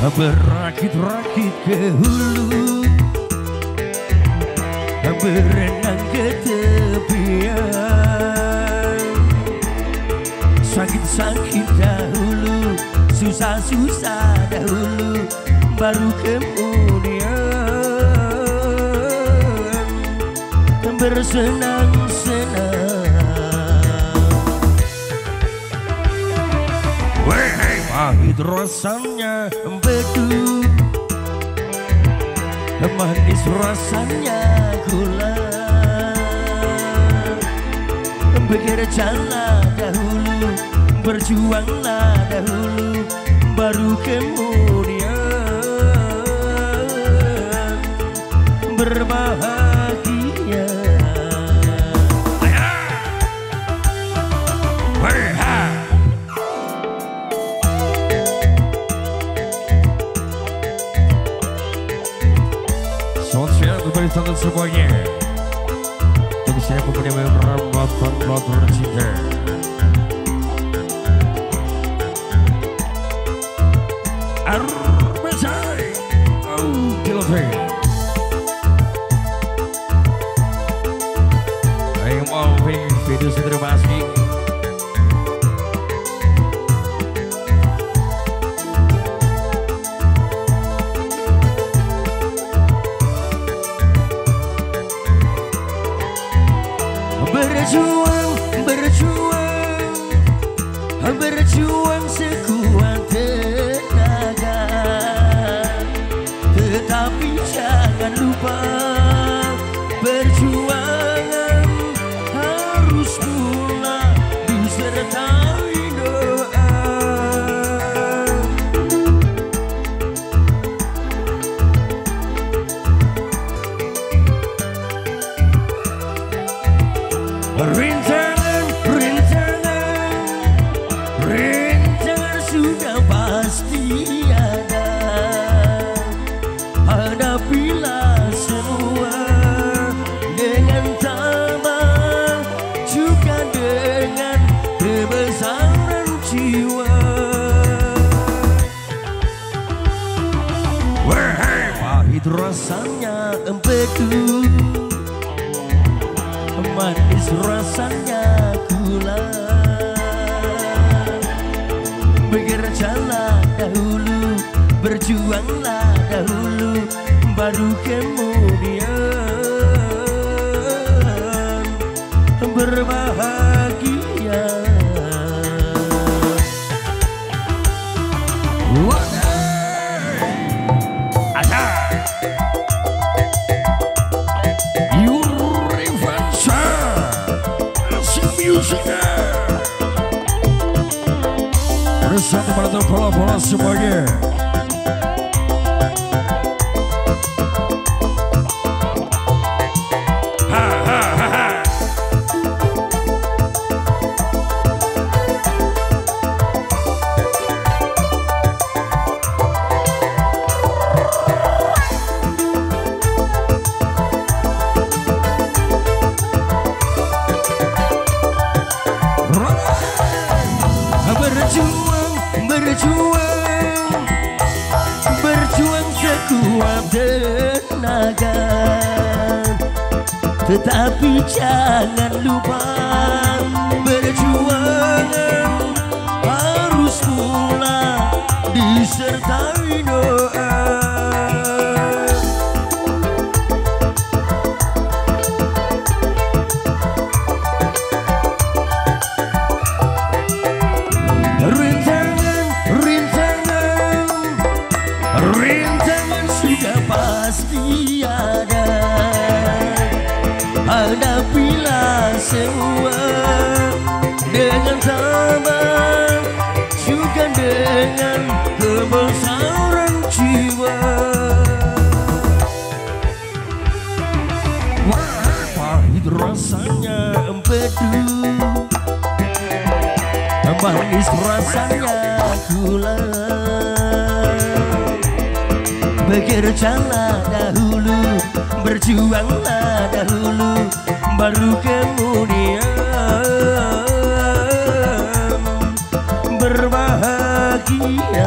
Berakit-rakit ke hulu. Berenang ke tepian. Sakit-sakit dahulu Susah-susah dahulu Baru kemudian Bersenang-senang. Wehei pahit rasanya bedu Manis rasanya gula. Bekerjalah dahulu. Berjuanglah dahulu Baru kemudian kembali teman semuanya Untuk saya pemuda merambatan motor cinta Arbesai Oh, Kilofe Ayo mau video segera masing Berjuang sekuat tenaga. Tetapi jangan lupa Perjuangan pahit rasanya empedu manis rasanya gula. Bekerjalah dahulu, berjuanglah dahulu Baru kemudian berbahagia Luciano Brandão, colabora, se pague. Tenaga Tetapi jangan lupa Berjuang. Harus pula disertai doa. Rintangan, rintangan, rintangan pasti ada. Hadapilah semua dengan tabah, juga dengan kebesaran jiwa. Wah, pahit rasanya empedu. Manis rasanya gula Bekerjalah dahulu Berjuanglah dahulu Baru kemudian Berbahagia.